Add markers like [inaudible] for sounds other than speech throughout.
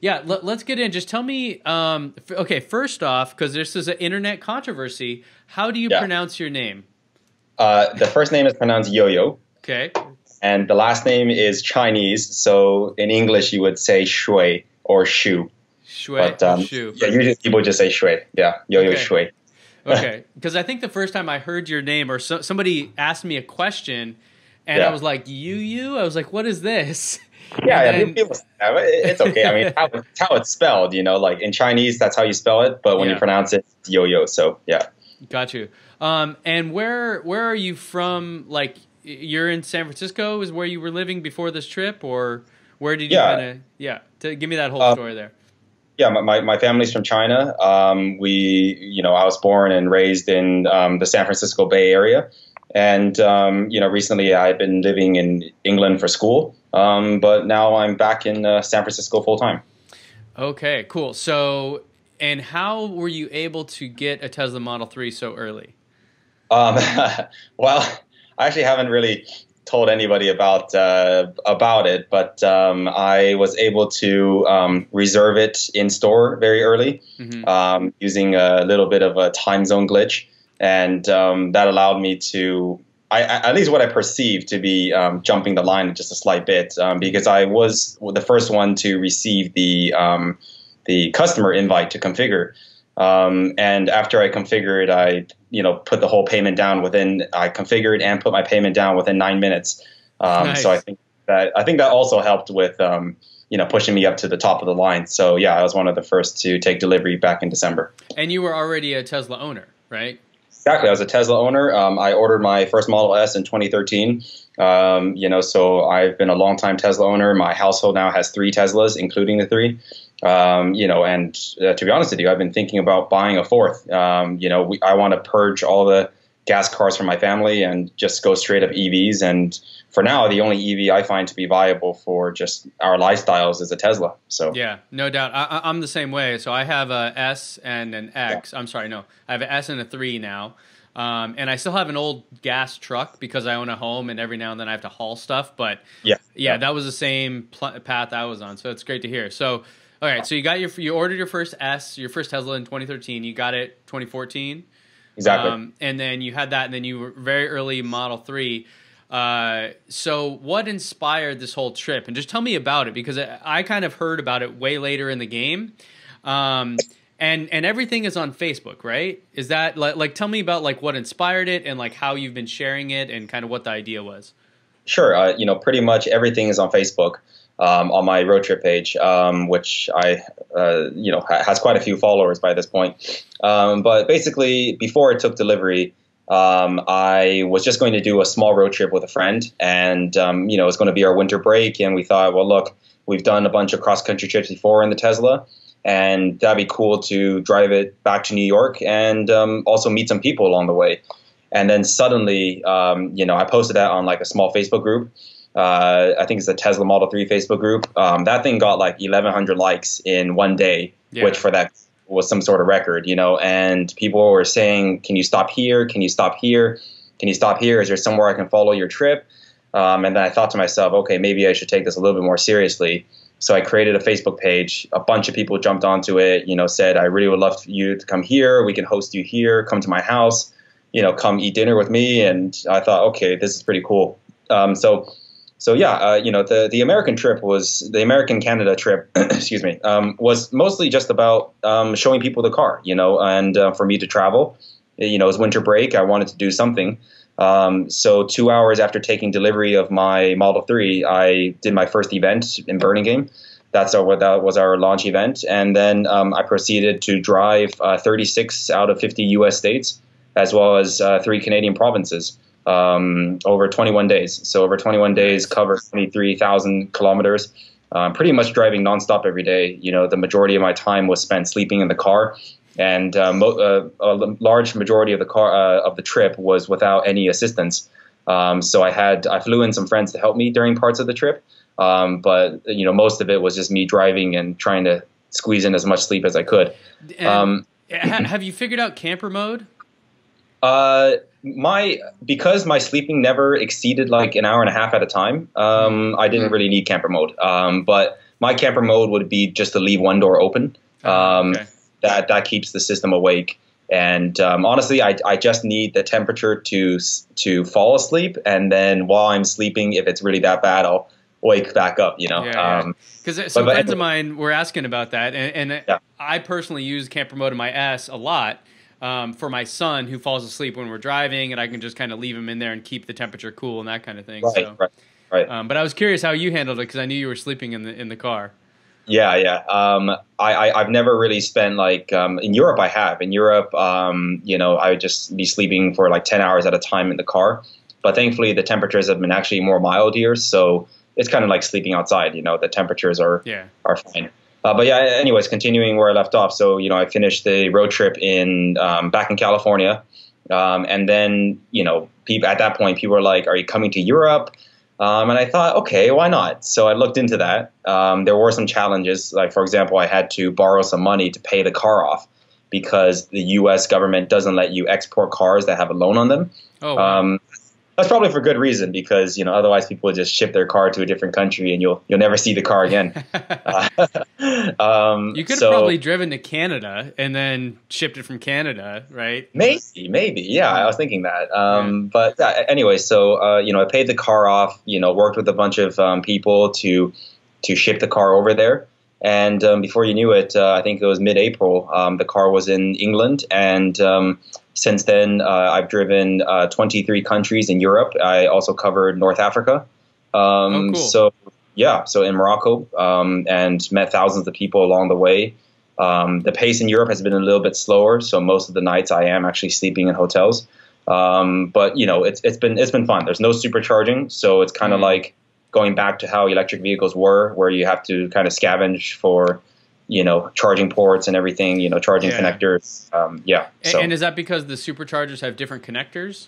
Yeah, let, us get in. Just tell me. Um, f- okay, first off, because this is an internet controversy. How do you yeah. pronounce your name? Uh, the first name is pronounced Yo-Yo. Okay. And the last name is Chinese, so in English you would say Shui or Shu. Shui but, um, Shu. Yeah, usually people just say Shui. Yeah, Yo-Yo okay. Shui. [laughs] okay, because I think the first time I heard your name or so, somebody asked me a question, and yeah. I was like, "You, you." I was like, "What is this?" [laughs] Yeah, yeah then, people, it's okay. I mean, how, it's how it's spelled, you know, like in Chinese, that's how you spell it, but when yeah. you pronounce it, yo-yo. So yeah. Got you. Um, and where where are you from? Like, you're in San Francisco, is where you were living before this trip, or where did you yeah. kind of yeah? To give me that whole uh, story there. Yeah, my, my family's from China. Um, we, you know, I was born and raised in um, the San Francisco Bay Area. And, um, you know, recently I've been living in England for school. Um, but now I'm back in uh, San Francisco full time. Okay, cool. So, and how were you able to get a Tesla Model 3 so early? Um, [laughs] well, I actually haven't really told anybody about uh, about it, but um, I was able to um, reserve it in store very early mm-hmm. um, using a little bit of a time zone glitch, and um, that allowed me to. I, at least what I perceived to be um, jumping the line just a slight bit, um, because I was the first one to receive the the customer invite to configure. Um, and after I configured, I you know put the whole payment down within. I configured and put my payment down within nine minutes. Um, nice. So I think that I think that also helped with um, you know pushing me up to the top of the line. So yeah, I was one of the first to take delivery back in December. And you were already a Tesla owner, right? Exactly. I was a Tesla owner. Um, I ordered my first Model S in 2013. Um, you know, so I've been a long time Tesla owner. My household now has three Teslas, including the three. Um, you know, and uh, to be honest with you, I've been thinking about buying a fourth. Um, you know, we, I want to purge all the gas cars for my family and just go straight up EVs. And for now, the only EV I find to be viable for just our lifestyles is a Tesla. So yeah, no doubt. I, am the same way. So I have a S and an X. Yeah. I'm sorry, no, I have an S and a three now. Um, and I still have an old gas truck because I own a home, and every now and then I have to haul stuff. But yeah, yeah, yeah. that was the same pl- path I was on. So it's great to hear. So all right, so you got your you ordered your first S, your first Tesla in 2013. You got it 2014. Exactly. Um, and then you had that, and then you were very early Model Three. Uh, so what inspired this whole trip? And just tell me about it because I, I kind of heard about it way later in the game. Um, and and everything is on Facebook, right? Is that like like tell me about like what inspired it and like how you've been sharing it and kind of what the idea was? Sure. Uh, you know, pretty much everything is on Facebook um, on my road trip page, um, which I, uh, you know, ha- has quite a few followers by this point. Um, but basically, before I took delivery, um, I was just going to do a small road trip with a friend, and um, you know, it's going to be our winter break, and we thought, well, look, we've done a bunch of cross country trips before in the Tesla. And that'd be cool to drive it back to New York and um, also meet some people along the way. And then suddenly, you know, I posted that on like a small Facebook group, uh, I think it's the Tesla Model 3 Facebook group. Um, that thing got like 1,100 likes in one day, yeah. which for that was some sort of record, you know. And people were saying, "Can you stop here? Can you stop here? Can you stop here? Is there somewhere I can follow your trip?" Um, and then I thought to myself, "Okay, maybe I should take this a little bit more seriously." So I created a Facebook page. A bunch of people jumped onto it. You know, said, "I really would love you to come here. We can host you here. Come to my house. You know, come eat dinner with me." And I thought, "Okay, this is pretty cool." Um, so so yeah, uh, you know, the the American trip was the American Canada trip. [clears throat] excuse me, um, was mostly just about um, showing people the car, you know, and uh, for me to travel. You know, it was winter break. I wanted to do something. Um, so two hours after taking delivery of my Model Three, I did my first event in Burlingame. That's our that was our launch event, and then um, I proceeded to drive uh, 36 out of 50 U.S. states, as well as uh, three Canadian provinces um, over 21 days. So over 21 days, cover 23,000 kilometers. Uh, pretty much driving nonstop every day. You know, the majority of my time was spent sleeping in the car, and uh, mo- uh, a large majority of the car uh, of the trip was without any assistance. Um, so I had I flew in some friends to help me during parts of the trip, um, but you know most of it was just me driving and trying to squeeze in as much sleep as I could. Um, have you figured out camper mode? Uh, my because my sleeping never exceeded like an hour and a half at a time. Um, I didn't really need camper mode. Um, but my camper mode would be just to leave one door open. Um, okay. That that keeps the system awake. And um, honestly, I, I just need the temperature to to fall asleep, and then while I'm sleeping, if it's really that bad, I'll wake back up. You know, Yeah, um, Because some but- friends of mine were asking about that, and, and Yeah. I personally use camper mode in my S a lot um, for my son who falls asleep when we're driving, and I can just kind of leave him in there and keep the temperature cool and that kind of thing. right, so, right, right. Um, but I was curious how you handled it because I knew you were sleeping in the in the car. Yeah, yeah. Um, I, I I've never really spent like um, in Europe. I have in Europe. Um, you know, I would just be sleeping for like ten hours at a time in the car. But thankfully, the temperatures have been actually more mild here, so it's kind of like sleeping outside. You know, the temperatures are Yeah. are fine. Uh, but yeah, anyways, continuing where I left off. So you know, I finished the road trip in um, back in California, um, and then you know, people at that point, people were like, "Are you coming to Europe?" Um, and I thought, okay, why not? So I looked into that. Um, there were some challenges, like for example, I had to borrow some money to pay the car off because the U.S. government doesn't let you export cars that have a loan on them. Oh, wow. That's probably for good reason because you know otherwise people would just ship their car to a different country and you'll you'll never see the car again. [laughs] Uh, [laughs] um, you could have so probably driven to Canada and then shipped it from Canada, right? maybe maybe yeah I was thinking that. Um, But yeah, anyway, so uh, you know I paid the car off. You know worked with a bunch of um, people to to ship the car over there. And um, before you knew it, uh, I think it was mid-April. Um, the car was in England, and um, since then, uh, I've driven uh, 23 countries in Europe. I also covered North Africa. Um, Oh, cool. So yeah, so in Morocco, um, and met thousands of people along the way. Um, the pace in Europe has been a little bit slower, so most of the nights I am actually sleeping in hotels. Um, but you know, it's it's been it's been fun. There's no supercharging, so it's kind of Mm. like going back to how electric vehicles were, where you have to kind of scavenge for, you know, charging ports and everything. You know, charging Yeah. connectors. Um, yeah. A- So And is that because the superchargers have different connectors?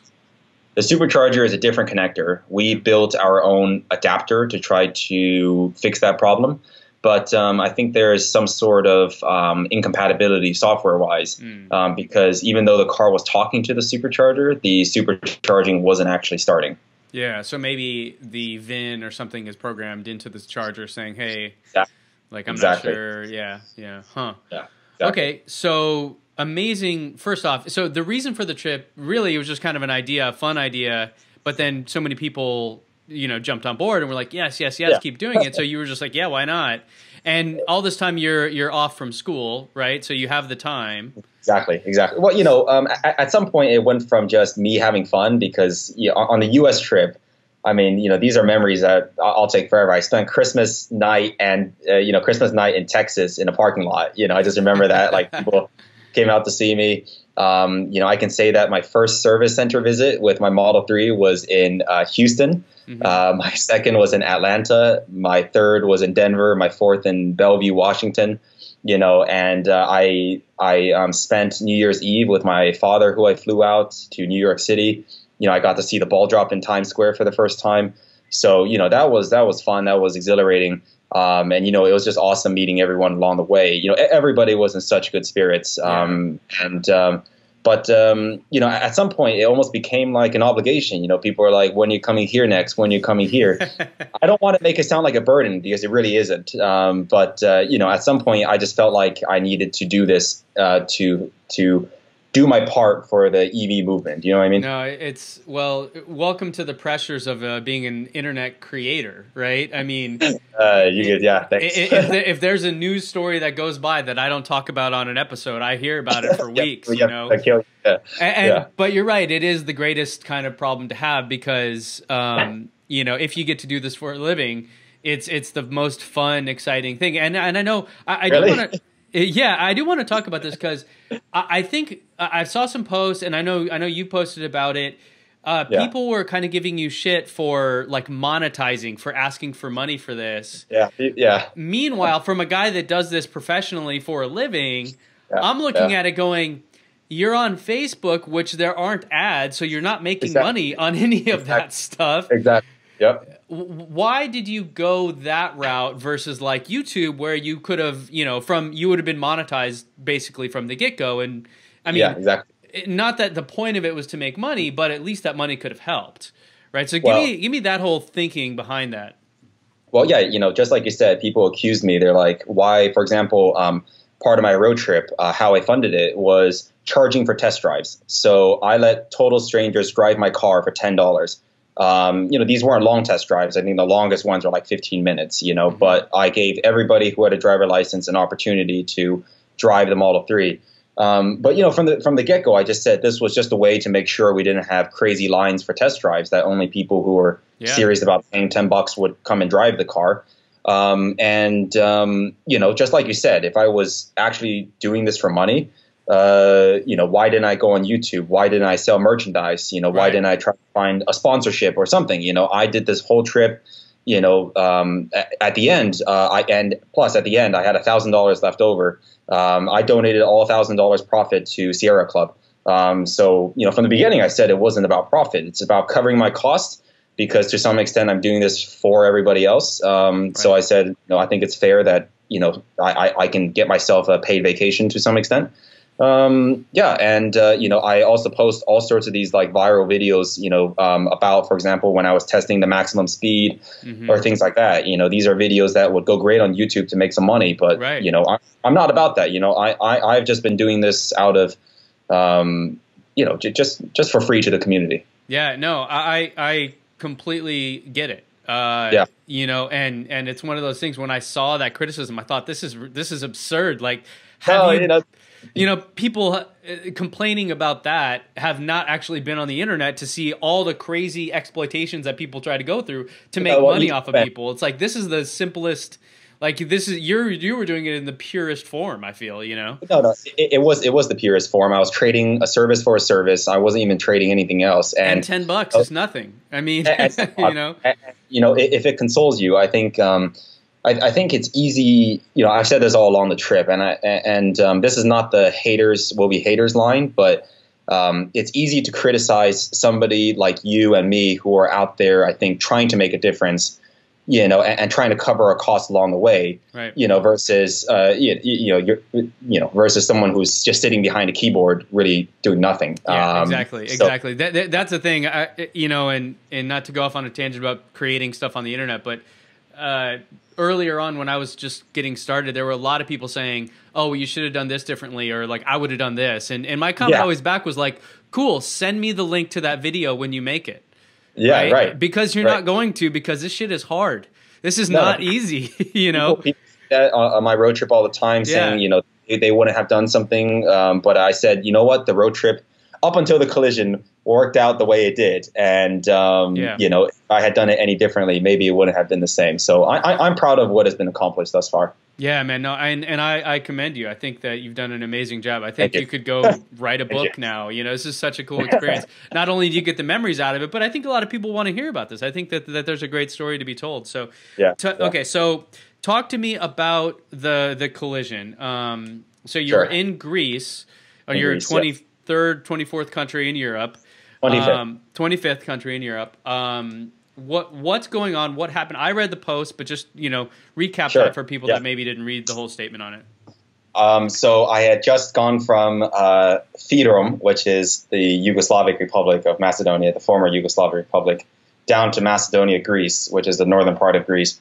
the supercharger is a different connector. We built our own adapter to try to fix that problem. But um, I think there is some sort of um, incompatibility software wise Mm. um, because even though the car was talking to the supercharger, the supercharging wasn't actually starting. Yeah, so maybe the VIN or something is programmed into this charger saying, "Hey, Yeah. Like I'm Exactly. not sure." Yeah, yeah, huh? Exactly. Okay, so amazing. First off, so the reason for the trip really it was just kind of an idea, a fun idea, but then so many people, you know, jumped on board and were like, "Yes, yes, yes, Yeah. keep doing it." So you were just like, "Yeah, why not?" And all this time you're you're off from school, right? So you have the time. Exactly, exactly. Well, you know, um, at, at some point it went from just me having fun because you know, on on the U.S. trip, I mean, you know, these are memories that I'll take forever. I spent Christmas night and uh, you know Christmas night in Texas in a parking lot. You know, I just remember that [laughs] like people came out to see me. Um, you know, I can say that my first service center visit with my Model Three was in uh, Houston. Mhm. Uh, my [laughs] second was in Atlanta. My third was in Denver. My fourth in Bellevue, Washington. You know, and uh, I I um, spent New Year's Eve with my father, who I flew out to New York City. You know, I got to see the ball drop in Times Square for the first time. So you know, that was that was fun. That was exhilarating. Um, and you know, it was just awesome meeting everyone along the way. You know, everybody was in such good spirits. Um, And um, but um, you know, at some point, it almost became like an obligation. You know, people are like, "When are you coming here next? When are you coming here?" [laughs] I don't want to make it sound like a burden because it really isn't. Um, but uh, you know, at some point, I just felt like I needed to do this uh, to to do my part for the EV movement. You know what I mean? No, it's well. Welcome to the pressures of uh, being an internet creator, right? I mean, [laughs] Uh, you get yeah. Thanks. if, [laughs] if there's a news story that goes by that I don't talk about on an episode, I hear about it for [laughs] weeks. You know, yeah. and, and- Yeah. but you're right. It is the greatest kind of problem to have because, um, you know, if you get to do this for a living, it's it's the most fun, exciting thing. And and I know I, I Really? do want to. Yeah, I do want to talk about this because I, I think I saw some posts, and I know I know you posted about it. Uh, Yeah. People were kind of giving you shit for like monetizing for asking for money for this. yeah, yeah. Meanwhile, from a guy that does this professionally for a living, Yeah, I'm looking yeah. at it going, you're on Facebook, which there aren't ads, so you're not making Exactly. money on any of that stuff. Exactly. Yep. Why did you go that route versus like YouTube, where you could have, you know, from you would have been monetized basically from the get go? And I mean, yeah. Exactly. not that the point of it was to make money, but at least that money could have helped, right? So give Well- me give me that whole thinking behind that. Well, yeah, you know, just like you said, people accused me. They're like, why, for example, um, part of my road trip, uh, how I funded it was charging for test drives. So I let total strangers drive my car for ten dollars. Um, you know, these weren't long test drives. I think the longest ones were like 15 minutes. You know, mm-hmm. but I gave everybody who had a driver license an opportunity to drive the Model 3. Um, but you know, from the from the get go, I just said this was just a way to make sure we didn't have crazy lines for test drives. That only people who were yeah. serious about paying ten bucks would come and drive the car. Um, and um, you know, just like you said, if I was actually doing this for money, uh, you know, why didn't I go on YouTube? Why didn't I sell merchandise? You know, why didn't I try to find a sponsorship or something? You know, I did this whole trip. You know, um, at, at, the end, uh, I and plus at the end, I had a thousand dollars left over um, I donated all thousand dollars profit to Sierra Club. Um, so you know, from the beginning, I said it wasn't about profit; it's about covering my costs because to some extent, I'm doing this for everybody else. Um, right. So I said, you know, I think it's fair that you know I, I, can get myself a paid vacation to some extent. Um, yeah, and uh, you know, I also post all sorts of these like viral videos, you know, um, about, for example, when I was testing the maximum speed mm-hmm. or things like that. You know, these are videos that would go great on YouTube to make some money, but right. you know, I, I'm not about that. You know, I, I I've just been doing this out of, um, you know, j- just just for free to the community. Yeah, no, I I completely get it. Uh, yeah. You know, and and it's one of those things. When I saw that criticism, I thought this is this is absurd. Like, have you, you know, you know, people uh, complaining about that have not actually been on the internet to see all the crazy exploitations that people try to go through to make money off of people. It's like this is the simplest. Like this is you're you were doing it in the purest form. I feel you know. No, no, it, it was it was the purest form. I was trading a service for a service. I wasn't even trading anything else. And, and ten bucks uh, is nothing. I mean, [laughs] and, you know, you know, if it consoles you, I think. Um, I, I, think it's easy. You know, I've said this all along the trip, and I, and um, this is not the haters will be haters line, but um, it's easy to criticize somebody like you and me who are out there. I think trying to make a difference, you know, and, and trying to cover a cost along the way, right. you know, versus uh, you, you, know, you're, you know, versus someone who's just sitting behind a keyboard, really doing nothing. Yeah, um, exactly, so. exactly. That, that, that's the thing, I, you know, and and not to go off on a tangent about creating stuff on the internet, but. Uh, earlier on when I was just getting started, there were a lot of people saying, "Oh, you should have done this differently," or like, "I would have done this." And and my comment yeah. always back was like, "Cool, send me the link to that video when you make it." Yeah, right. right. Because you're right. not going to because this shit is hard. This is no. not easy. [laughs] you know. People, people that on my road trip all the time, saying, yeah. you know, they, they wouldn't have done something, um, but I said, you know what, the road trip up until the collision worked out the way it did. And, um, yeah. you know, if I had done it any differently, maybe it wouldn't have been the same. So I, am proud of what has been accomplished thus far. Yeah, man. No, and, and I, I commend you. I think that you've done an amazing job. I think you. you. could go [laughs] write a book you. now. You know, this is such a cool [laughs] experience. Not only do you get the memories out of it, but I think a lot of people want to hear about this. I think that, that there's a great story to be told. So, yeah. T- yeah. Okay, so talk to me about the the collision. Um, so you're sure. in Greece. Or in you're Greece, 20, yeah 24th country in Europe. 25th. Um, 25th country in Europe. Um, what what's going on? What happened? I read the post, but just you know, recap sure. that for people yeah. that maybe didn't read the whole statement on it. Um, so I had just gone from uh, Fyrom, which is the Yugoslavic Republic of Macedonia, the former Yugoslavic Republic, down to Macedonia, Greece, which is the northern part of Greece.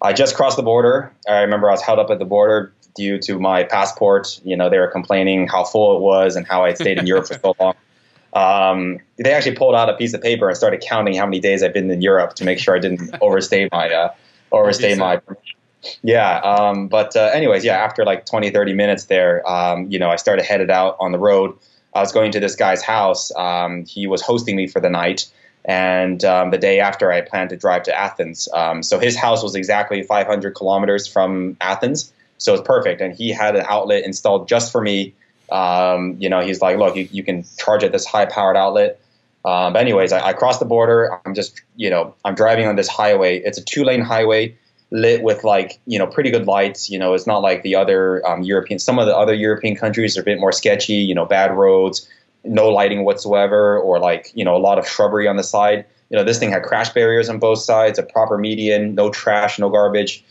I just crossed the border. I remember I was held up at the border due to my passport. You know, they were complaining how full it was and how I stayed in Europe for so [laughs] long. Um, they actually pulled out a piece of paper and started counting how many days I've been in Europe to make sure I didn't [laughs] overstay my uh, overstay my. Yeah, um, but uh, anyways, yeah. After like 20, 30 minutes there, um, you know, I started headed out on the road. I was going to this guy's house. Um, he was hosting me for the night, and um, the day after, I planned to drive to Athens. Um, so his house was exactly 500 kilometers from Athens. So it's perfect. And he had an outlet installed just for me. Um, you know, he's like, look, you, you can charge at this high powered outlet. Um, but anyways, I, I crossed the border. I'm just, you know, I'm driving on this highway. It's a two lane highway lit with like, you know, pretty good lights. You know, it's not like the other um, European, some of the other European countries are a bit more sketchy, you know, bad roads, no lighting whatsoever, or like, you know, a lot of shrubbery on the side. You know, this thing had crash barriers on both sides, a proper median, no trash, no garbage,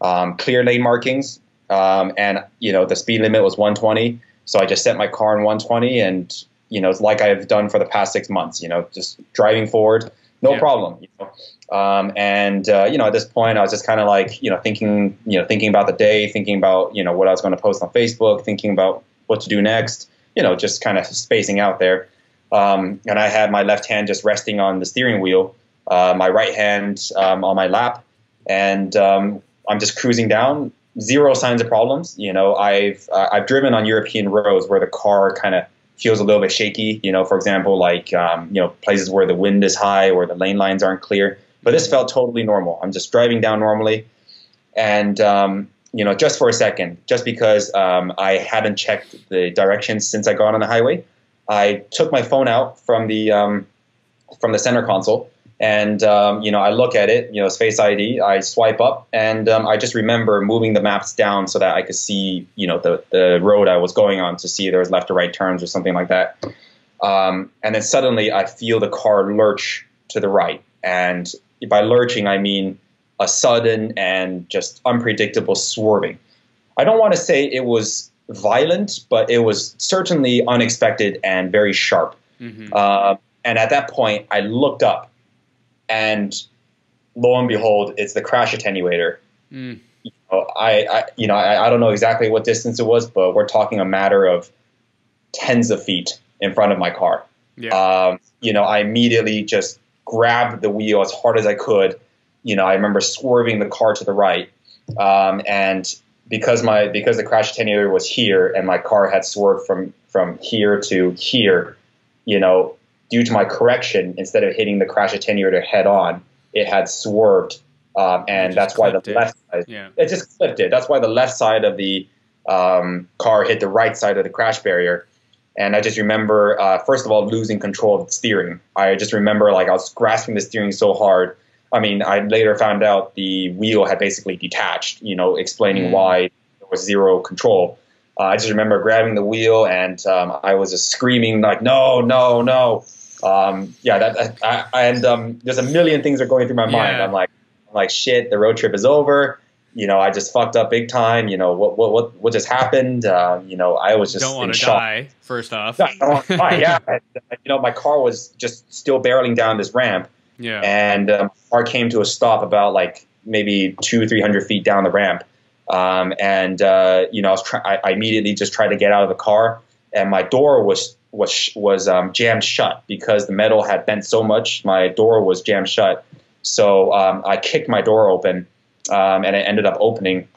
um, clear lane markings um, and you know the speed limit was 120. So I just set my car in 120, and you know like I've done for the past six months. You know, just driving forward, no Yeah. problem. You know? um, and uh, you know, at this point, I was just kind of like, you know, thinking, you know, thinking about the day, thinking about, you know, what I was going to post on Facebook, thinking about what to do next. You know, just kind of spacing out there. Um, and I had my left hand just resting on the steering wheel, uh, my right hand um, on my lap, and um, I'm just cruising down. Zero signs of problems. You know, I've uh, I've driven on European roads where the car kind of feels a little bit shaky. You know, for example, like um, you know places where the wind is high or the lane lines aren't clear. But this felt totally normal. I'm just driving down normally, and um, you know, just for a second, just because um, I hadn't checked the directions since I got on the highway, I took my phone out from the um, from the center console, and um, you know, I look at it. You know, it's Face ID. I swipe up, and um, I just remember moving the maps down so that I could see, you know, the the road I was going on to see if there was left or right turns or something like that. Um, and then suddenly, I feel the car lurch to the right, and by lurching, I mean a sudden and just unpredictable swerving. I don't want to say it was violent, but it was certainly unexpected and very sharp. hmm Uh, and at that point, I looked up, and lo and behold, it's the crash attenuator. Mm. Oh, I, I, you know, I, I don't know exactly what distance it was, but we're talking a matter of tens of feet in front of my car. Yeah. Um, you know, I immediately just grabbed the wheel as hard as I could. You know, I remember swerving the car to the right, um, and because my because the crash attenuator was here and my car had swerved from from here to here, you know, due to my correction, instead of hitting the crash attenuator head on, it had swerved, um, and that's why the it. left side yeah. it just clipped it. That's why the left side of the um, car hit the right side of the crash barrier. And I just remember, uh, first of all, losing control of the steering. I just remember like I was grasping the steering so hard. I mean, I later found out the wheel had basically detached, you know, explaining Mm. why there was zero control. Uh, I just remember grabbing the wheel and um, I was just screaming like, no, no, no. Um, yeah, that, that I, and um, there's a million things are going through my mind. Yeah. I'm like, I'm like, shit, the road trip is over. You know, I just fucked up big time. You know, what what what, what just happened? Um, you know, I was just Don't want to die. First off. No, I don't want to die, yeah, [laughs] and, uh, you know, my car was just still barreling down this ramp, Yeah. and um, car came to a stop about like maybe two, three hundred feet down the ramp. Um, and uh, you know, I was try- I, I immediately just tried to get out of the car, and my door was was was um, jammed shut because the metal had bent so much. My door was jammed shut, so um, I kicked my door open, um, and it ended up opening,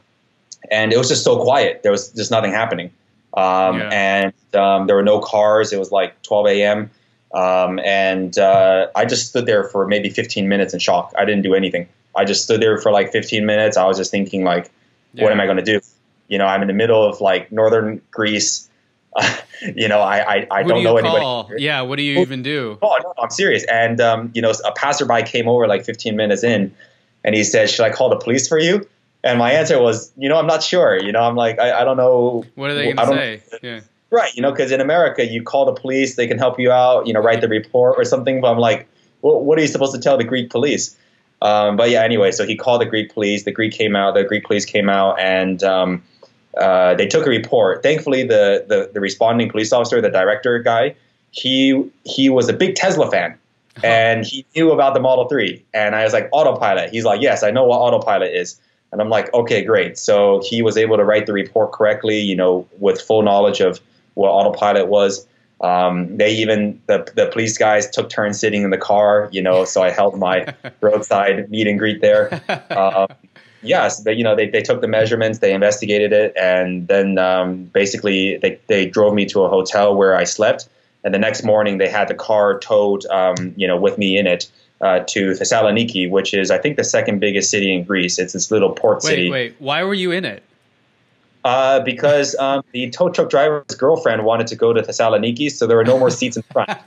and it was just so quiet. There was just nothing happening, um, Yeah. and um, there were no cars. It was like 12 a.m. Um, and uh, I just stood there for maybe 15 minutes in shock. I didn't do anything. I just stood there for like 15 minutes. I was just thinking like, what am I going to do? You know, I'm in the middle of like northern Greece. [laughs] you know, I I, I don't do know anybody. call? Yeah. What do you even do? Oh no, I'm serious. And um, you know, a passerby came over like 15 minutes in, and he said, "Should I call the police for you?" And my answer was, "You know, I'm not sure. You know, I'm like, I, I don't know." What are they gonna don't- say? Yeah. Right, you know, because in America, you call the police, they can help you out, you know, write the report or something. But I'm like, well, what are you supposed to tell the Greek police? Um, but yeah, anyway, so he called the Greek police. The Greek came out. The Greek police came out, and um, uh, they took a report. Thankfully, the, the the responding police officer, the director guy, he he was a big Tesla fan, and he knew about the Model Three. And I was like, autopilot. He's like, yes, I know what autopilot is. And I'm like, okay, great. So he was able to write the report correctly, you know, with full knowledge of what autopilot was. Um, they even the the police guys took turns sitting in the car, you know. So I held my [laughs] roadside meet and greet there. [laughs] Um, yes, they, you know they, they took the measurements, they investigated it, and then um, basically they they drove me to a hotel where I slept. And the next morning they had the car towed, um, you know, with me in it. Uh, to Thessaloniki, which is I think the second biggest city in Greece. It's this little port Wait, city. wait. Why were you in it? Uh, because um, the tow truck driver's girlfriend wanted to go to Thessaloniki, so there were no more seats in front. [laughs]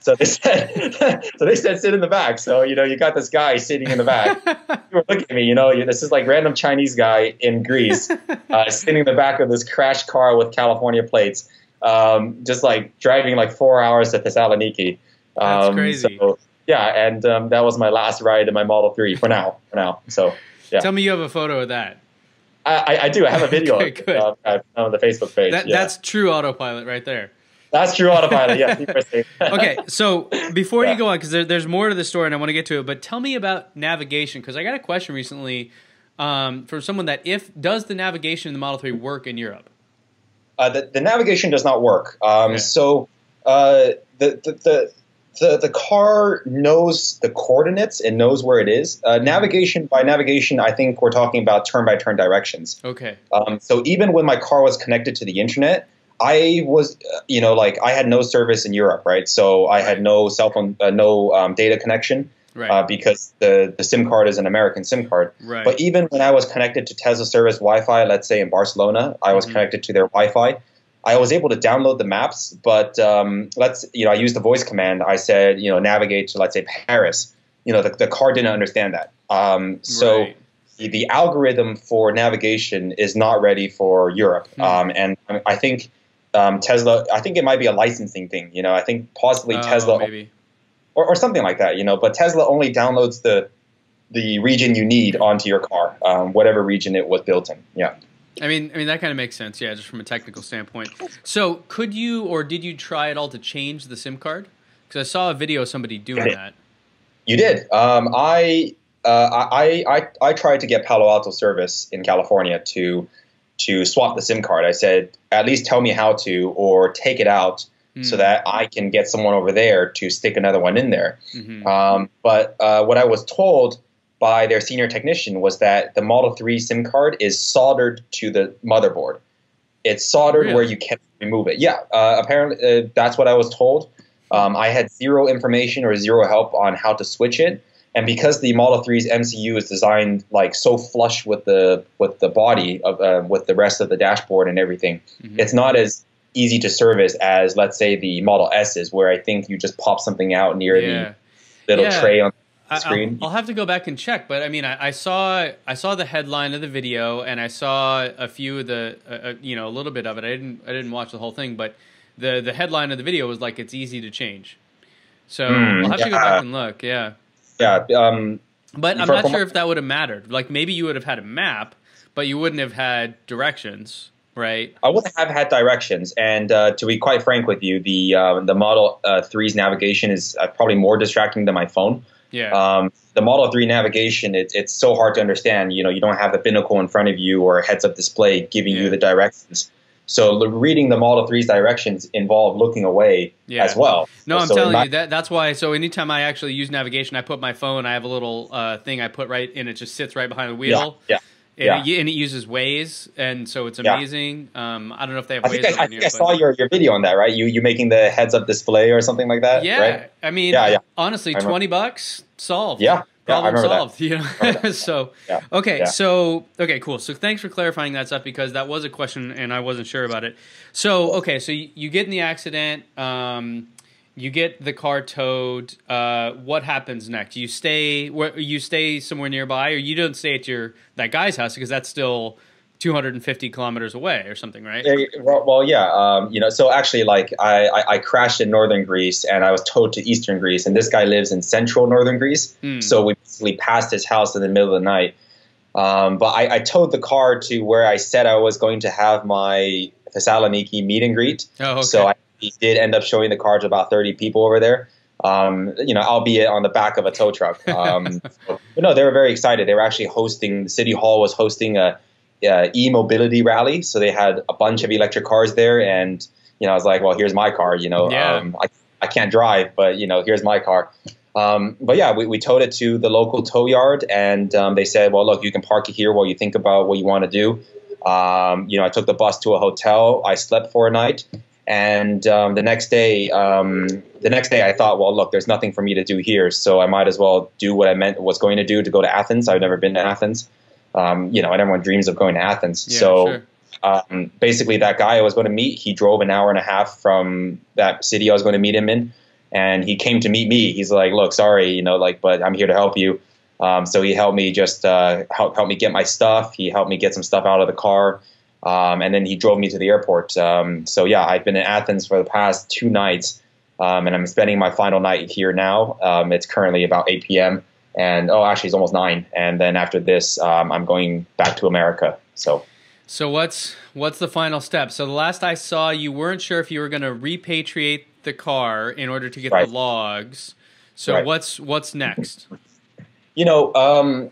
So they said, [laughs] so they said, sit in the back. So you know, you got this guy sitting in the back. You were looking at me, you know, this is like random Chinese guy in Greece, uh, [laughs] sitting in the back of this crashed car with California plates, um, just like driving like four hours to Thessaloniki. That's Um, crazy. So, yeah, and um, that was my last ride in my Model Three for now. For now, so. Yeah. Tell me you have a photo of that. I, I- I do. I have a [laughs] video Okay, of it, good. uh, on the Facebook page. That yeah. that's true autopilot right there. That's true autopilot. Yeah. [laughs] [laughs] okay, so before yeah. you go on, because there, there's more to the story and I want to get to it, but tell me about navigation because I got a question recently um, from someone that if does the navigation in the Model Three work in Europe? Uh, the, the navigation does not work. Um, okay. So uh, the, the, the the the car knows the coordinates and knows where it is. Uh, navigation by navigation, I think we're talking about turn by turn directions. Okay. Um, so even when my car was connected to the internet, I was, uh, you know, like I had no service in Europe, right? So I had no cell phone, uh, no um, data connection. Right. Uh, because the, the SIM card is an American SIM card. Right. But even when I was connected to Tesla service Wi-Fi, let's say in Barcelona, I was mm-hmm. connected to their Wi-Fi. I was able to download the maps, but um, let's you know I used the voice command. I said you know navigate to let's say Paris. You know the, the car didn't understand that. Um, so right. the, the, algorithm for navigation is not ready for Europe, hmm. um, and I think um, Tesla. I think it might be a licensing thing. You know I think possibly oh, Tesla maybe. Or, or something like that. You know, but Tesla only downloads the the region you need onto your car, um, whatever region it was built in. Yeah. I mean, I mean that kind of makes sense, yeah, just from a technical standpoint. So, could you or did you try at all to change the SIM card? Because I saw a video of somebody doing that. You did. Um, I, uh, I, I, I tried to get Palo Alto service in California to to swap the SIM card. I said, at least tell me how to, or take it out mm. so that I can get someone over there to stick another one in there. Mm-hmm. Um, but uh, what I was told by their senior technician was that the Model 3 SIM card is soldered to the motherboard. It's soldered really? where you can't remove it. Yeah, uh, apparently uh, that's what I was told. Um, I had zero information or zero help on how to switch it, and because the Model 3's MCU is designed like so flush with the with the body of uh, with the rest of the dashboard and everything, mm-hmm. it's not as easy to service as let's say the Model S is, where I think you just pop something out near yeah. the little yeah. tray on screen. I'll, I'll, have to go back and check, but I mean, I, I, saw I saw the headline of the video, and I saw a few of the, uh, uh, you know, a little bit of it. I didn't I didn't watch the whole thing, but the the headline of the video was like it's easy to change. So mm, I'll have yeah. to go back and look. Yeah. Yeah. Um, but I'm not sure if that would have mattered. Like maybe you would have had a map, but you wouldn't have had directions. Right. I wouldn't have had directions, and uh, to be quite frank with you, the uh, the Model uh, 3's navigation is uh, probably more distracting than my phone. Yeah. Um, the Model 3 navigation, it, it's so hard to understand. You know, you don't have the binnacle in front of you or a heads-up display giving yeah. you the directions. So the, reading the Model 3's directions involve looking away yeah. as well. No, I'm so telling you that that's why. So anytime I actually use navigation, I put my phone. I have a little uh, thing I put right, and it just sits right behind the wheel. Yeah. yeah. And, yeah. it, and it uses Waze, and so it's amazing. Yeah. Um, I don't know if they have I Waze. Think I, I, think I saw your, your video on that, right? You you making the heads up display or something like that? Yeah, right? I mean, yeah, yeah. honestly, twenty bucks solved. Yeah, problem yeah, solved. That. [laughs] You know, [laughs] so yeah. okay, yeah. so okay, cool. So thanks for clarifying that stuff because that was a question and I wasn't sure about it. So okay, so you, you get in the accident. Um, you get the car towed. Uh, what happens next? You stay where you stay somewhere nearby, or you don't stay at your that guy's house because that's still 250 kilometers away or something, right? Well, yeah. Um, you know, so actually, like I, I, I, crashed in northern Greece and I was towed to eastern Greece, and this guy lives in central northern Greece. Mm. So we basically passed his house in the middle of the night. Um, but I, I towed the car to where I said I was going to have my Thessaloniki meet and greet. Oh, okay. So I he did end up showing the car to about 30 people over there. Um, you know, albeit on the back of a tow truck. [laughs] Um, but no, they were very excited. They were actually hosting. The city hall was hosting a, a e-mobility rally, so they had a bunch of electric cars there. And you know, I was like, well, here's my car. You know, yeah. um, I I can't drive, but you know, here's my car. Um, but yeah, we, we towed it to the local tow yard, and um, they said, well, look, you can park it here while you think about what you want to do. Um, you know, I took the bus to a hotel. I slept for a night, and um, the next day, um, the next day, I thought, well, look, there's nothing for me to do here, so I might as well do what I meant was going to do to go to Athens. I've never been to Athens. Um, you know, and everyone dreams of going to Athens. Yeah, so sure. Um, basically, that guy I was going to meet, he drove an hour and a half from that city I was going to meet him in, and he came to meet me. He's like, look, sorry, you know, like, but I'm here to help you. Um, so he helped me just uh, help help me get my stuff. He helped me get some stuff out of the car. Um, and then he drove me to the airport. Um, so yeah, I've been in Athens for the past two nights, um, and I'm spending my final night here now. Um, it's currently about 8 p.m. And oh, actually, it's almost nine. And then after this, um, I'm going back to America. So. So what's what's the final step? So the last I saw, you weren't sure if you were going to repatriate the car in order to get Right. the logs. So Right. what's what's next? You know, um,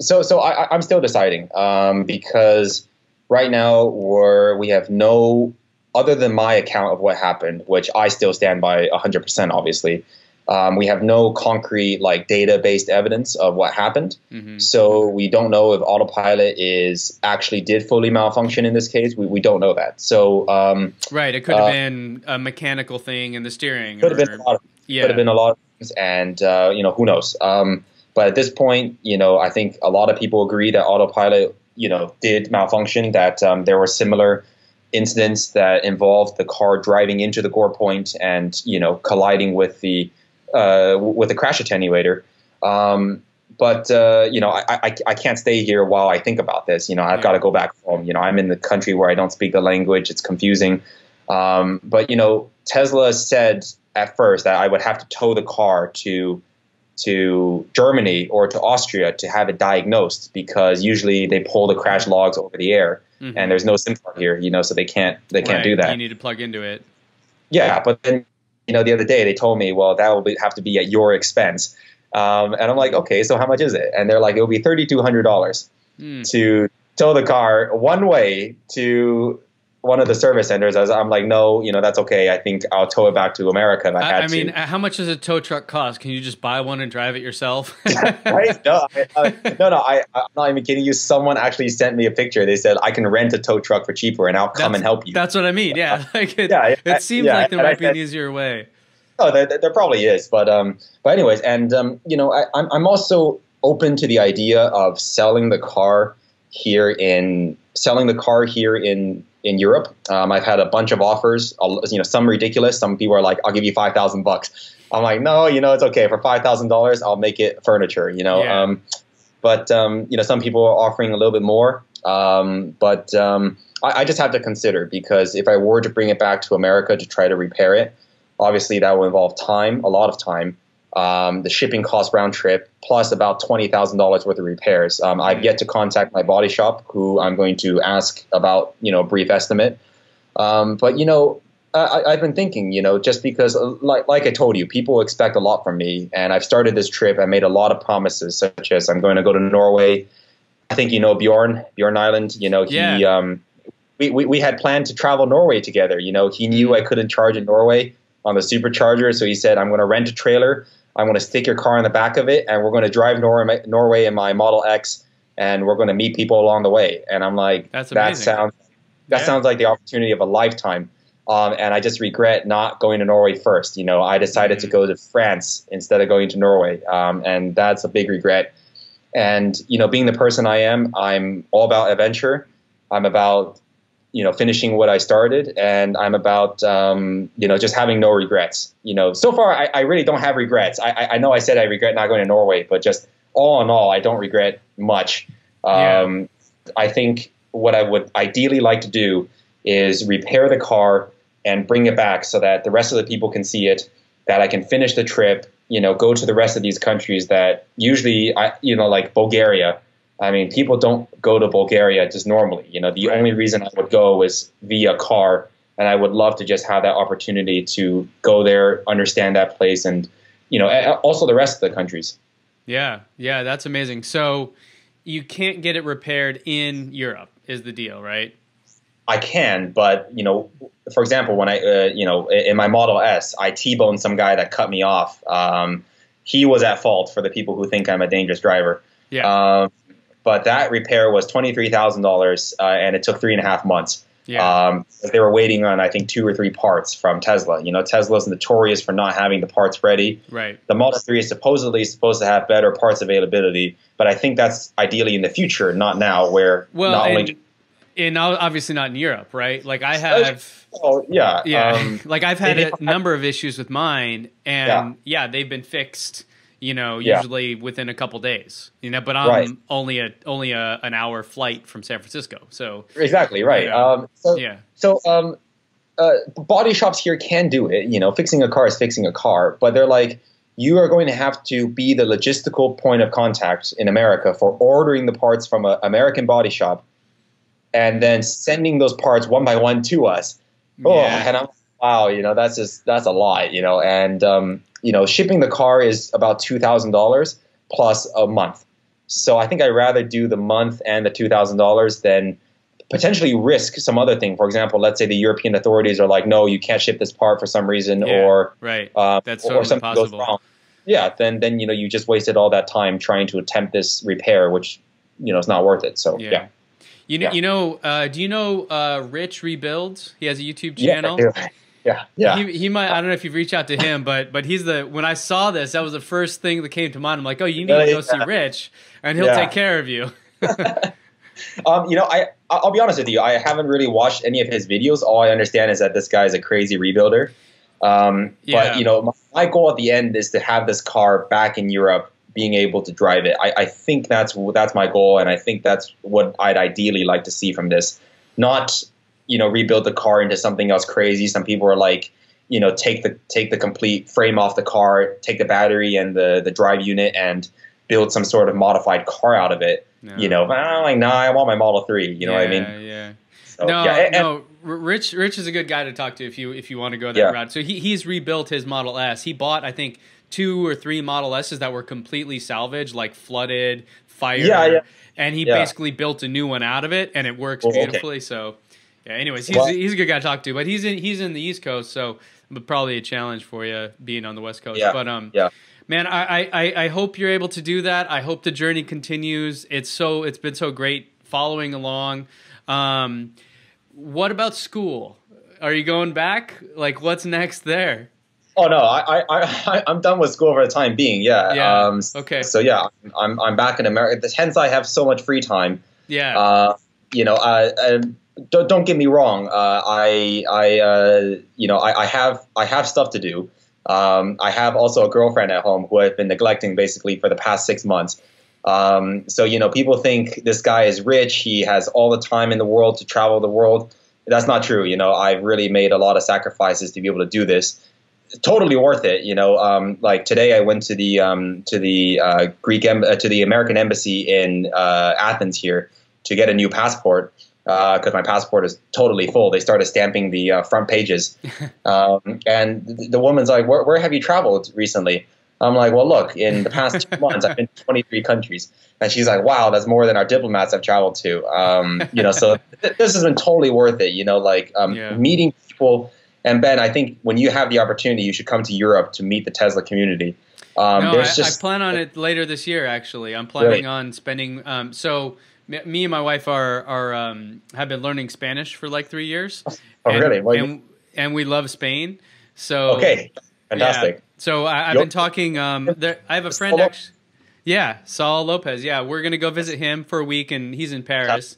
so so I, I- I'm still deciding um, because right now we're we have no other than my account of what happened, which I still stand by 100%. Obviously, um, we have no concrete like data based evidence of what happened. hmm So we don't know if autopilot is actually did fully malfunction in this case. We, we don't know that. So um, Right. It could have Uh, been a mechanical thing in the steering. could have been a lot of yeah. could have been a lot of things, and uh, you know who knows. Um, but at this point, you know, I think a lot of people agree that autopilot, you know, did malfunction. That um, there were similar incidents that involved the car driving into the gore point and you know colliding with the uh, with the crash attenuator. Um, but uh, you know, I, I I can't stay here while I think about this. You know, I've got to go back home. You know, I'm in the country where I don't speak the language. It's confusing. Um, but you know, Tesla said at first that I would have to tow the car to to Germany or to Austria to have it diagnosed because usually they pull the crash logs over the air Mhm. and there's no SIM card here, you know, so they can't they can't do that. You need to plug into it. Yeah, but then you know the other day they told me, well, that will be, have to be at your expense, um, and I'm like, okay, so how much is it? And they're like, it'll be thirty two hundred dollars Hmm. to tow the car one way to one of the service centers. As I'm like, no, you know, that's okay. I think I'll tow it back to America if I had I, I mean, to. uh, how much does a tow truck cost? Can you just buy one and drive it yourself? [laughs] right? No, I, I, no, no. I, I'm not even kidding you. Someone actually sent me a picture. They said I can rent a tow truck for cheaper, and I'll come That's- and help you. That's what I mean. Yeah, [laughs] like it, Yeah, I- it seems yeah, like there I might be an easier way. Oh, there, there- there probably is, but um, but anyways, and um, you know, I, I'm I'm also open to the idea of selling the car here in selling the car here in in Europe. Um, I've had a bunch of offers. You know, some ridiculous. Some people are like, "I'll give you five thousand bucks." I'm like, "No, you know, it's okay for five thousand dollars. I'll make it furniture." You know, Yeah. um, but um, you know, some people are offering a little bit more. Um, but um, I, I just have to consider because if I were to bring it back to America to try to repair it, obviously that will involve time, a lot of time. Um, the shipping cost round trip plus about twenty thousand dollars worth of repairs. Um, I've yet to contact my body shop, who I'm going to ask about you know a brief estimate. Um, but you know, I, I've been thinking, you know, just because, like, like I told you, people expect a lot from me, and I've started this trip. I made a lot of promises, such as I'm going to go to Norway. I think you know Bjorn, Bjorn Nyland. You know, he. Yeah. Um, we, we, we had planned to travel Norway together. You know, he knew I couldn't charge in Norway on the supercharger, so he said, "I'm going to rent a trailer. I'm going to stick your car in the back of it, and we're going to drive Nor- Norway in my Model X, and we're going to meet people along the way." And I'm like, That's "That sounds that Yeah. sounds like the opportunity of a lifetime." Um, and I just regret not going to Norway first. You know, I decided to Mhm. go to France instead of going to Norway, um, and that's a big regret. And you know, being the person I am, I'm all about adventure. I'm about you know finishing what I started, and I'm about um, you know just having no regrets. You know, so far I, I really don't have regrets. I, I, I know I said I regret not going to Norway, but just all in all, I don't regret much. Um, I think what I would ideally like to do is repair the car and bring it back so that the rest of the people can see it, that I can finish the trip, you know, go to the rest of these countries that usually, I, you know, like Bulgaria. I mean, people don't go to Bulgaria just normally. You know, the Right. only reason I would go is via car, and I would love to just have that opportunity to go there, understand that place, and you know, also the rest of the countries. Yeah, yeah, that's amazing. So you can't get it repaired in Europe, is the deal, right? I can, but you know, for example, when I, uh, you know, in my Model S, I T-boned some guy that cut me off. Um, he was at fault for the people who think I'm a dangerous driver. Yeah, Um, but that repair was twenty three thousand uh, dollars, and it took three and a half months. yeah, Um, they were waiting on, I think, two or three parts from Tesla. You know, Tesla's notorious for not having the parts ready. right. The Model 3 is supposedly supposed to have better parts availability, but I think that's ideally in the future, not now, where Well, not and, only. and obviously not in Europe, right? Like I have, Oh, yeah. yeah, um, [laughs] like I've had a number of issues with mine, and yeah, they've been fixed. You know, Yeah. usually within a couple days. You know, but I'm Right. only a only a an hour flight from San Francisco, so exactly, right. Yeah. Um, so, yeah, So, um, uh, body shops here can do it. You know, fixing a car is fixing a car, but they're like, you are going to have to be the logistical point of contact in America for ordering the parts from an American body shop, and then sending those parts one by one to us. Oh, Yeah. and I'm wow, you know, that's just that's a lot, you know, and um, you know, shipping the car is about two thousand dollars plus a month. So I think I'd rather do the month and the two thousand dollars than potentially risk some other thing. For example, let's say the European authorities are like, no, you can't ship this part for some reason, Yeah, or right. um, That's or totally something possible. goes wrong. Yeah, then then you know you just wasted all that time trying to attempt this repair, which you know is not worth it. So Yeah. yeah, You know, Yeah. you know. Uh, do you know uh, Rich Rebuilds? He has a YouTube channel. yeah, yeah, yeah. He, he might. I don't know if you've reached out to him, but but he's the. When I saw this, that was the first thing that came to mind. I'm like, oh, you need to go see Rich, and he'll Yeah. take care of you. [laughs] [laughs] Um, you know, I I'll be honest with you. I haven't really watched any of his videos. All I understand is that this guy is a crazy rebuilder. Um, Yeah. But you know, my, my goal at the end is to have this car back in Europe, being able to drive it. I, I think that's that's my goal, and I think that's what I'd ideally like to see from this. Not you know rebuild the car into something else crazy. Some people are like, you know, take the take the complete frame off the car, take the battery and the the drive unit, and build some sort of modified car out of it. No. You know, but I'm like, nah, I want my Model Three. You know what I mean? Yeah, Yeah. So, no, yeah, and- no. Rich, Rich is a good guy to talk to if you if you want to go that Yeah. route. So he he's rebuilt his Model S. He bought, I think, two or three Model S's that were completely salvaged, like flooded, fire. Yeah, yeah. And he Yeah. basically built a new one out of it, and it works okay. beautifully. So, yeah. Anyways, he's Well- he's a good guy to talk to, but he's in he's in the East Coast, so but probably a challenge for you being on the West Coast. Yeah, But um, yeah. man, I, I- I I hope you're able to do that. I hope the journey continues. It's so it's been so great following along. Um, what about school? Are you going back? Like, what's next there? Oh no, I, I, I, I'm done with school for the time being. Yeah. Yeah, Um, okay. So yeah, I'm, I'm back in America. Hence, I have so much free time. Yeah, Uh, you know, uh, um, don't, don't get me wrong. Uh, I, I, uh, you know, I, I have, I have stuff to do. Um, I have also a girlfriend at home who I've been neglecting basically for the past six months. Um, so you know, people think this guy is rich. He has all the time in the world to travel the world. That's not true. You know, I've really made a lot of sacrifices to be able to do this. Totally worth it. You know, um, like today I went to the um, to the uh, Greek em- uh, to the American embassy in uh, Athens here to get a new passport because my passport is totally full. They started stamping the uh, front pages, [laughs] um, and the, the woman's like, where, "Where have you traveled recently?" I'm like, "Well, look, in the past two [laughs] months, I've been to 23 countries." And she's like, "Wow, that's more than our diplomats have traveled to." Um, you know, so [laughs] th- this has been totally worth it. You know, like um, Yeah. meeting people. And Ben, I think when you have the opportunity, you should come to Europe to meet the Tesla community. Um, no, I, there's just I plan on it later this year. Actually, I'm planning Really? on spending. Um, so me and my wife are are um, have been learning Spanish for like three years. Oh, and, really? Well, and and we love Spain. So okay, fantastic. Yeah. So I, I've You're- been talking. Um, there, I have a friend. Actually, yeah, Saul Lopez. Yeah, we're gonna go visit him for a week, and he's in Paris.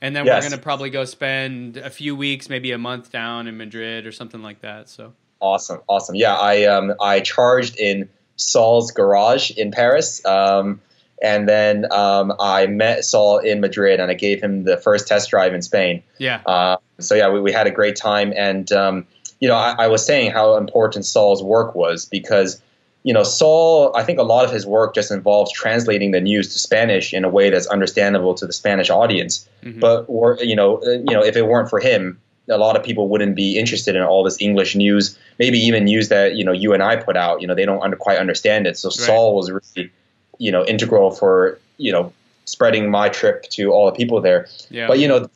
And then Yes. we're gonna probably go spend a few weeks, maybe a month down in Madrid or something like that. So Awesome, awesome. Yeah, I um I charged in Saul's garage in Paris, um, and then um, I met Saul in Madrid, and I gave him the first test drive in Spain. yeah, Uh, so yeah, we, we had a great time, and um, you know, I, I was saying how important Saul's work was because you know Saul. I think a lot of his work just involves translating the news to Spanish in a way that's understandable to the Spanish audience. Mhm. But or, you know, uh, you know, if it weren't for him, a lot of people wouldn't be interested in all this English news. Maybe even news that you know you and I put out. You know, they don't under, quite understand it. So Saul was really, you know, integral for you know spreading my trip to all the people there. yeah. But you know,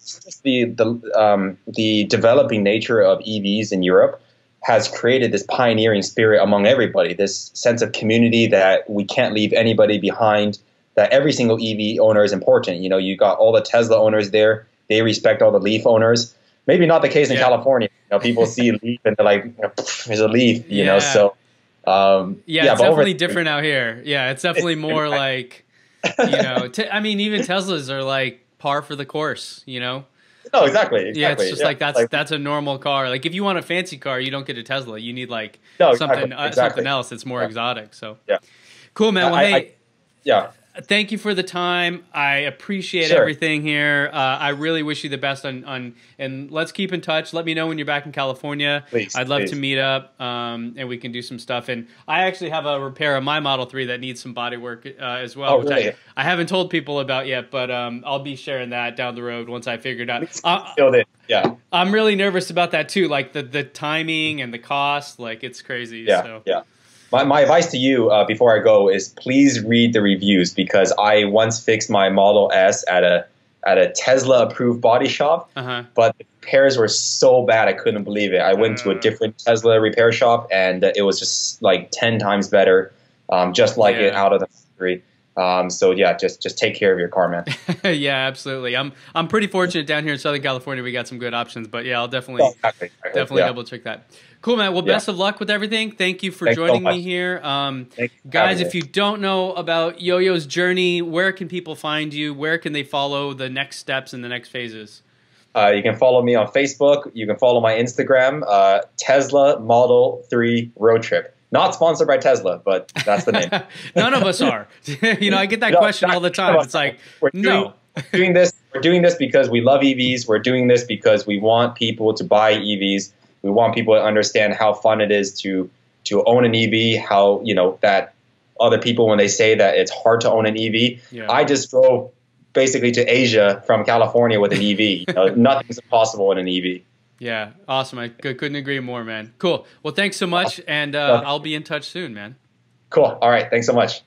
the the um, the developing nature of EVs in Europe has created this pioneering spirit among everybody. This sense of community that we can't leave anybody behind. That every single EV owner is important. You know, you got all the Tesla owners there. They respect all the Leaf owners. Maybe not the case in Yeah. California. You know, people [laughs] see Leaf and they're like, you know, "Pff, "There's a Leaf." You know, so. Um, yeah, it's but over- definitely different out here. Yeah, it's definitely more [laughs] like, you know, [laughs] t- I mean, even Teslas are like par for the course. You know, No, exactly. exactly. yeah, it's just like that's that's a normal car. Like if you want a fancy car, you don't get a Tesla. You need like No, something exactly, uh, exactly. something else that's more Yeah. exotic. So Yeah. cool, man. Well, I- hey, I- yeah. Thank you for the time. I appreciate Sure. everything here. Uh, I really wish you the best on, on and let's keep in touch. Let me know when you're back in California. Please, I'd love please. to meet up um, and we can do some stuff. And I actually have a repair of my Model Three that needs some body work uh, as well, Oh, which really? I, I haven't told people about yet, but um, I'll be sharing that down the road once I figure it out. Uh, it. Yeah. I'm really nervous about that too, like the the timing and the cost. Like it's crazy. Yeah. So. Yeah. My, my advice to you uh, before I go is please read the reviews because I once fixed my Model S at a at a Tesla approved body shop, Uh huh. but the repairs were so bad I couldn't believe it. I went to a Uh. different Tesla repair shop and it was just like ten times better, um, just like it out of the factory. Um, so yeah, just just take care of your car, man. [laughs] yeah, absolutely. I'm I'm pretty fortunate down here in Southern California. We got some good options, but yeah, I'll definitely Exactly. definitely Yeah. double check that. Cool, man. Well, Yeah. best of luck with everything. Thank you for Thanks so joining me here, um, Thank you for guys. If you don't know about YouYou's journey, where can people find you? Where can they follow the next steps and the next phases? Uh, you can follow me on Facebook. You can follow my Instagram, uh, Tesla Model 3 Road Trip. Not sponsored by Tesla, but that's the name. [laughs] None of us are. [laughs] you know, I get that No, question all the time. It's like, We're doing, no. doing this. We're doing this because we love EVs. We're doing this because we want people to buy EVs. We want people to understand how fun it is to to own an EV. How you know that other people when they say that it's hard to own an EV. Yeah. I just drove basically to Asia from California with an EV. You know, [laughs] nothing's impossible in an EV. Yeah, awesome. I couldn't agree more, man. Cool. Well, thanks so much, and uh, I'll be in touch soon, man. Cool. All right. Thanks so much.